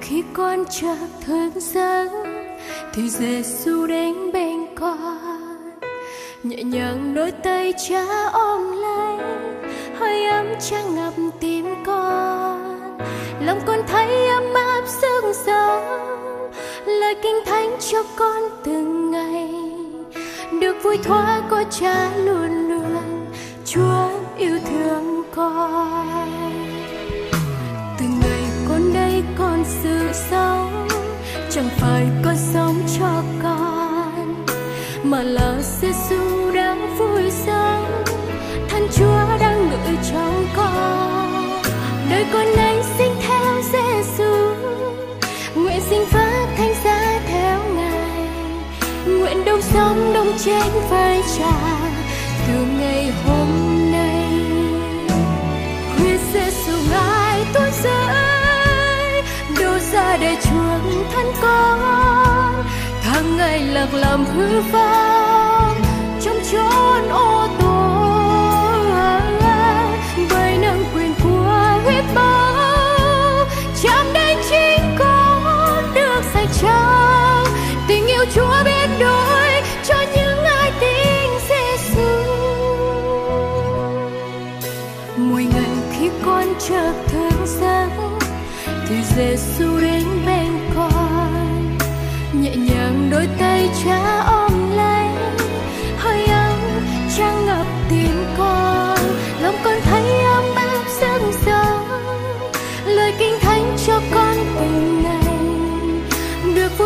khi con chợt thức giấc thì Giêsu đến bên con. Nhẹ nhàng đôi tay cha ôm lấy hơi ấm trang ngập tim con. Lòng con thấy ấm áp sương sớm, lời kinh thánh cho con từng ngày. Được vui thoa có cha luôn luôn chúa yêu thương con con sự sống, chẳng phải con sống cho con, mà là Giêsu đang vui sống. Thân Chúa đang ngự trong con, đời con nay sinh theo Giêsu nguyện sinh phát thánh giá theo ngài, nguyện đông sống đông chết với cha. Ngày lạc làm hư vang. Trong chốn ô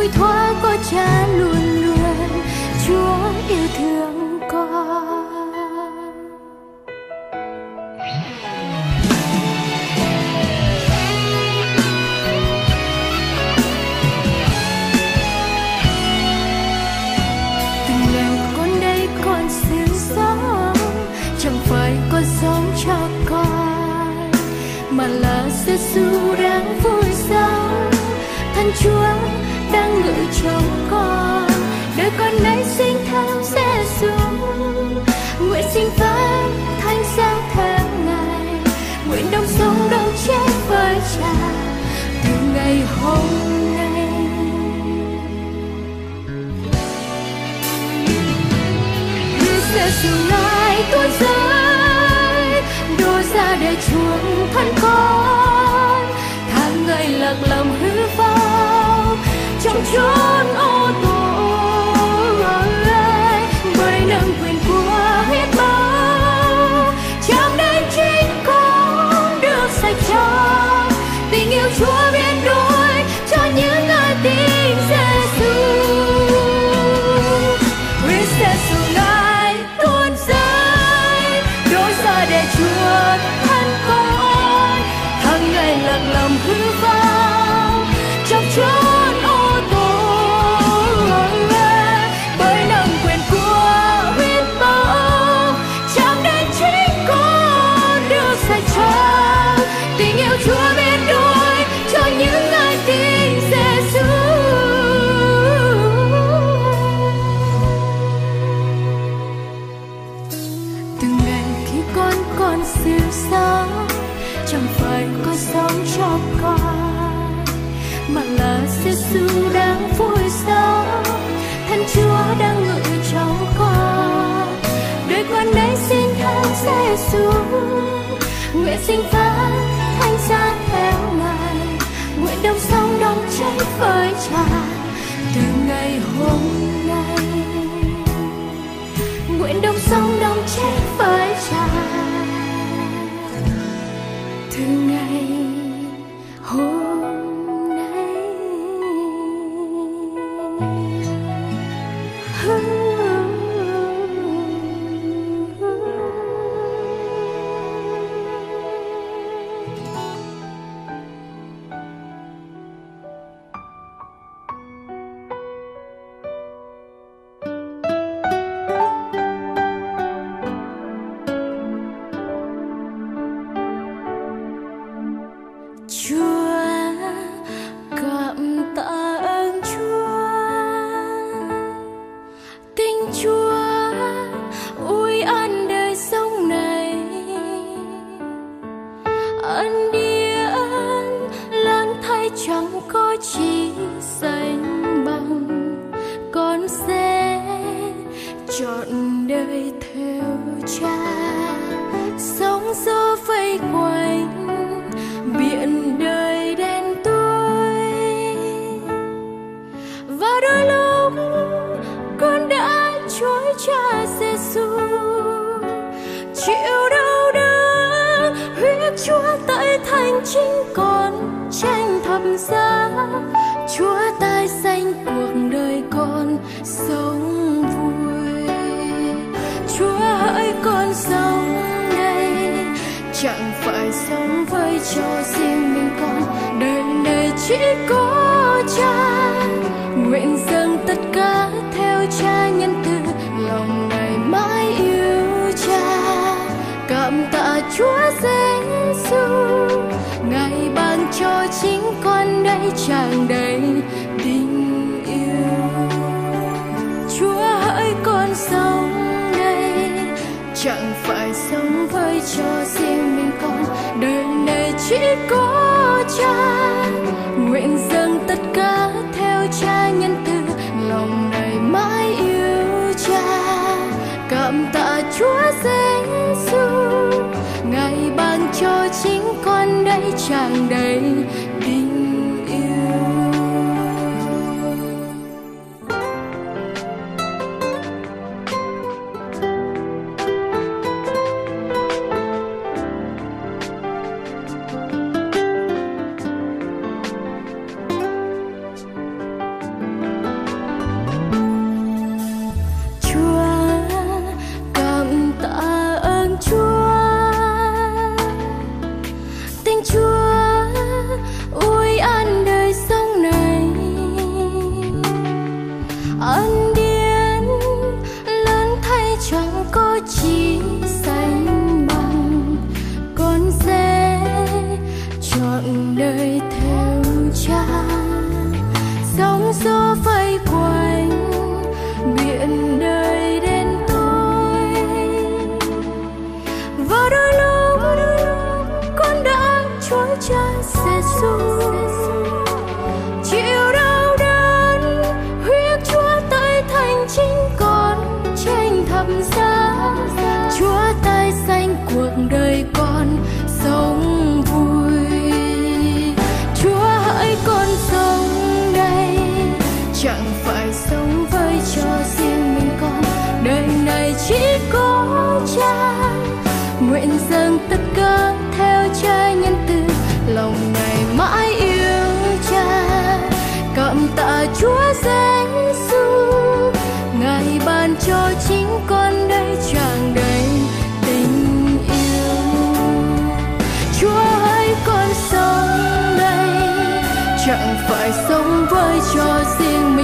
vui thoa có cha luôn luôn, chúa yêu thương con. Từng ngày con đây con sinh sống, chẳng phải con sống cho con, mà là Giêsu đang vui sống thân Chúa đang ngự trong con. Đời con nay sinh theo Giêsu nguyện sinh phát thanh sao tháng ngày. Nguyện đông sống đông chết với cha từ ngày hôm nay. Giêsu ngài tuôn rơi ta từ ngày hôm nay nguyện đông sông. chỉ xanh bằng, con sẽ chọn đời theo cha. Sóng gió vây quanh biển đời đen tối và đôi lúc con đã chối cha Giêsu chịu đau đớn, huyết Chúa tại thành chính con trai thập giá, chúa tái sanh cuộc đời con sống vui. Chúa hỡi con sống đây chẳng phải sống với cho riêng mình con. Đời này chỉ có cha, nguyện dâng tất cả theo cha nhân từ. Lòng ngày mãi yêu cha, cảm tạ chúa giê cho chính con đây tràn đầy tình cho in me.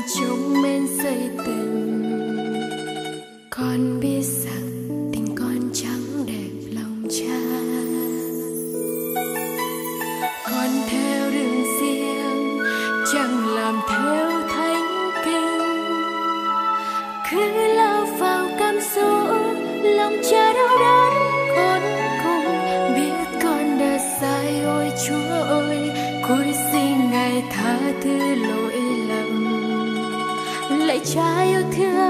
chẳng chúng men xây tình. Con biết rằng tình con chẳng đẹp lòng cha. Con theo đường riêng, chẳng làm theo thánh kinh. child could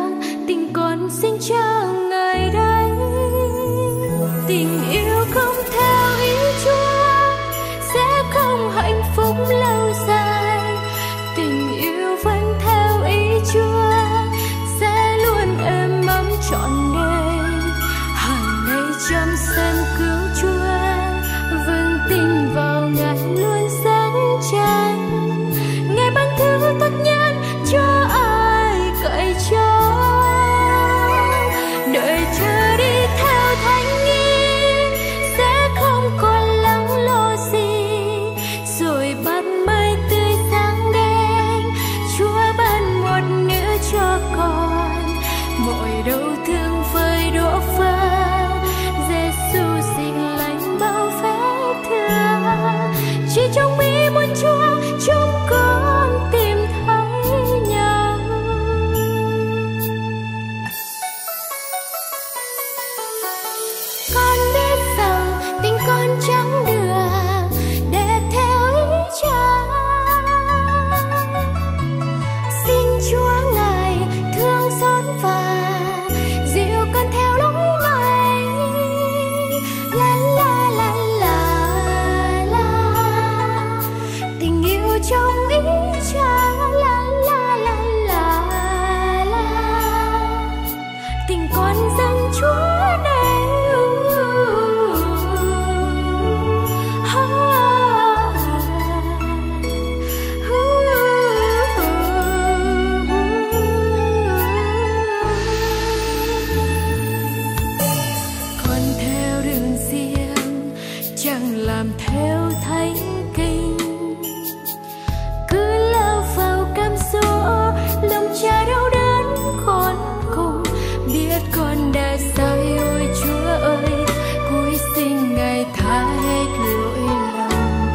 con đã sai ôi chúa ơi, cuối sinh ngài tha hết lỗi lòng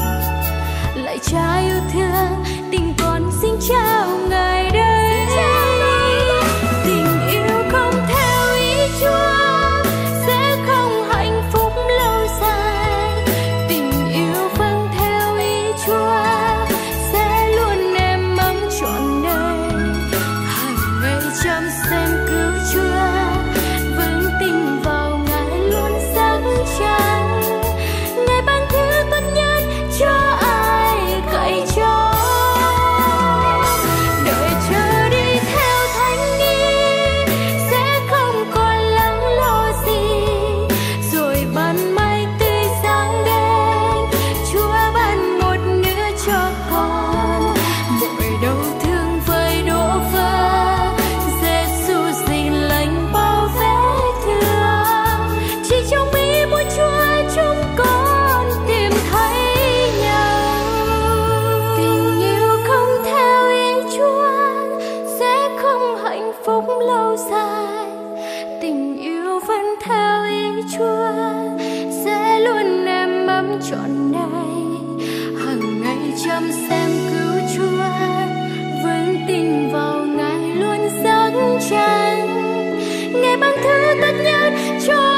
lại cha yêu thương mang thứ tất nhiên cho